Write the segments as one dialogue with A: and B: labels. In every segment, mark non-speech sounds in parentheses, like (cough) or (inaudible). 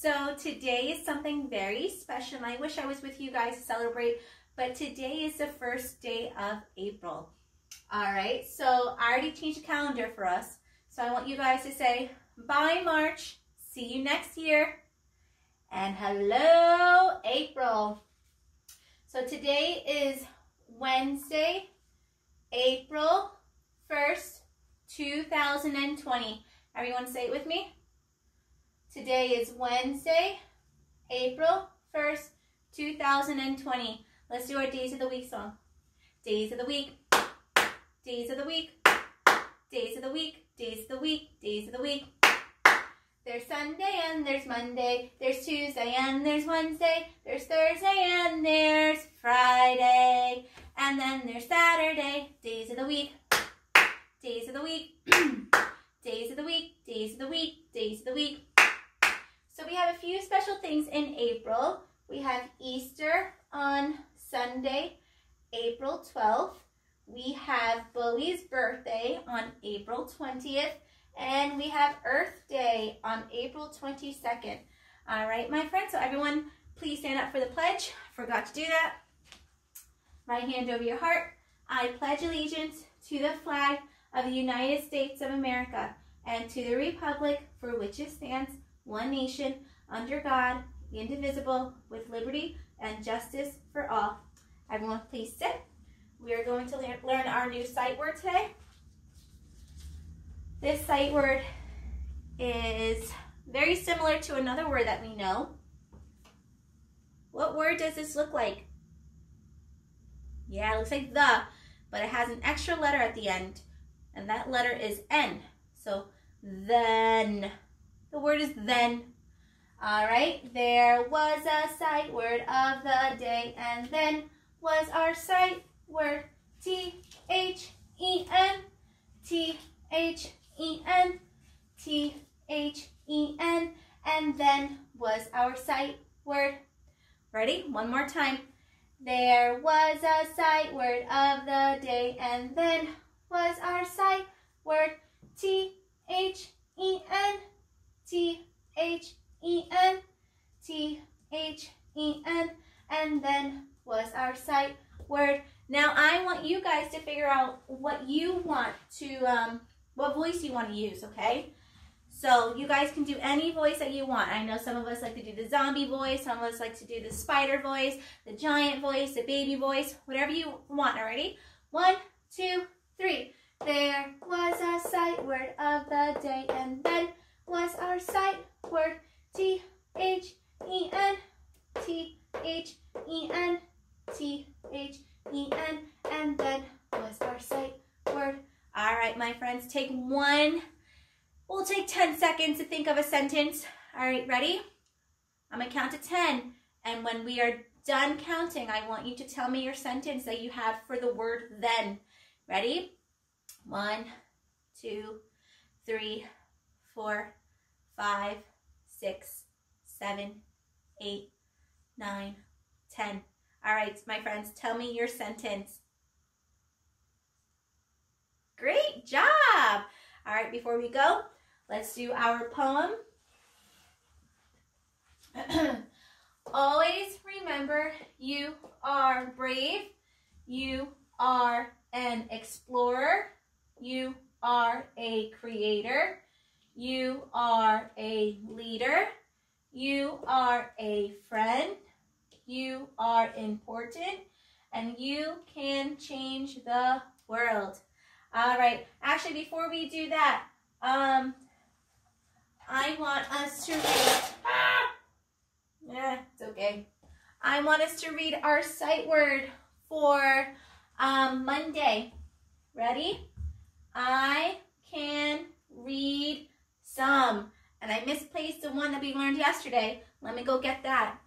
A: So today is something very special. And I wish I was with you guys to celebrate, but today is the first day of April. All right, so I already changed the calendar for us. So I want you guys to say, bye March, see you next year, and hello April. So today is Wednesday, April 1st, 2020. Everyone say it with me. Today is Wednesday, April 1st, 2020. Let's do our Days of the Week song. Days of the Week, Days of the Week, Days of the Week, Days of the Week, Days of the Week. There's Sunday and there's Monday, there's Tuesday and there's Wednesday, there's Thursday and there's Friday, and then there's Saturday, days of the week, days of the week, days of the week, days of the week, days of the week. So we have a few special things in April. We have Easter on Sunday, April 12th. We have Bowie's birthday on April 20th. And we have Earth Day on April 22nd. All right, my friends, so everyone please stand up for the pledge. Forgot to do that. Right hand over your heart. I pledge allegiance to the flag of the United States of America and to the republic for which it stands, one nation, under God, indivisible, with liberty and justice for all. Everyone please sit. We are going to learn our new sight word today. This sight word is very similar to another word that we know. What word does this look like? Yeah, it looks like the, but it has an extra letter at the end, and that letter is N. So then, the word is then. All right, there was a sight word of the day, and then was our sight word T H E N T H E N T H E N and then was our sight word. Ready? One more time. There was a sight word of the day and then was our sight word T H E N T H E N T H E N and then was our sight word. Now I want you guys to figure out what you want to um, what voice you want to use, okay? So you guys can do any voice that you want. I know some of us like to do the zombie voice, some of us like to do the spider voice, the giant voice, the baby voice, whatever you want, already? One, two, three. There was a sight word of the day, and then was our sight word T H E N T H E N T H E N, and then was our sight word all right, my friends, take one. We'll take 10 seconds to think of a sentence. All right, ready? I'm gonna count to 10. And when we are done counting, I want you to tell me your sentence that you have for the word then. Ready? One, two, three, four, five, six, seven, eight, nine, ten. All right, my friends, tell me your sentence. Great job. All right, before we go, let's do our poem. (clears throat) Always remember you are brave. You are an explorer. You are a creator. You are a leader. You are a friend. You are important. And you can change the world. All right. Actually, before we do that, um, I want us to read. Ah! Yeah, it's okay. I want us to read our sight word for um, Monday. Ready? I can read some. And I misplaced the one that we learned yesterday. Let me go get that.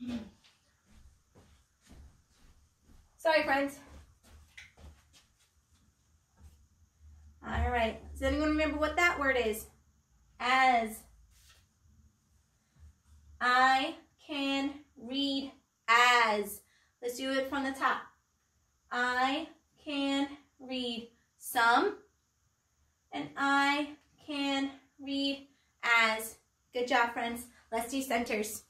A: (clears throat) Sorry, friends. All right. Does anyone remember what that word is? As. I can read as. Let's do it from the top. I can read some. And I can read as. Good job, friends. Let's do centers.